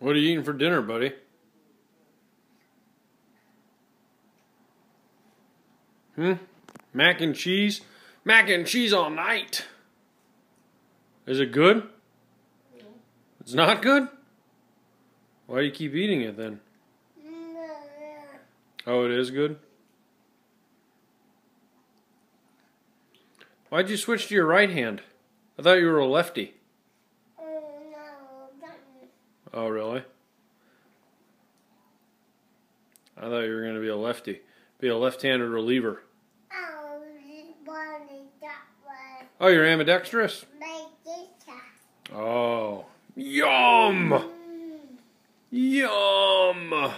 What are you eating for dinner, buddy? Hmm? Mac and cheese? Mac and cheese all night. Is it good? It's not good? Why do you keep eating it then? Oh, it is good? Why'd you switch to your right hand? I thought you were a lefty. Oh, really? I thought you were going to be a lefty. Be a left-handed reliever. Oh, oh you're ambidextrous? Oh. Yum! Yum!